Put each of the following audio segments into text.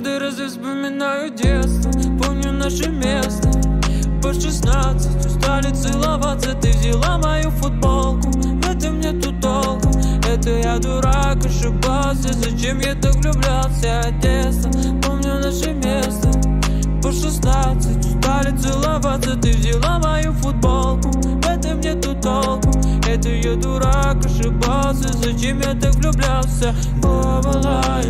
Каждый раз я вспоминаю детство Помню наше место. По 16 устали целоваться Ты взяла мою футболку. В этом нету толку. Это я дурак, ошибался. Зачем я так влюблялся? Детство, помню наше место. По 16 устали целоваться Ты взяла мою футболку. В этом нету толку. Это я дурак, ошибался. Зачем я так влюблялся? Never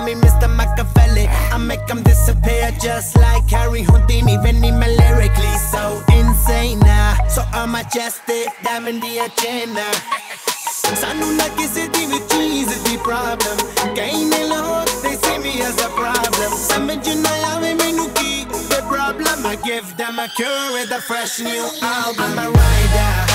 Call me, call me Mr. Machiavelli. I make them disappear just like Harry Houdini. Benny me lyrically so insane now. So I'm majestic, diamond the agenda. ਸਾਨੂੰ ਨਾ ਕਿਸੇ ਦੀ ਵੀ ਚੀਜ਼ ਦੀ ਪ੍ਰੋਬਲਮ ਕਈ ਨੇ ਲੋਕ they see me as a problem ਸਮਝ ਨਾ ਆਵੇ ਮੈਨੂੰ ਕੀ the problem I give them a cure with a fresh new album I'm a rider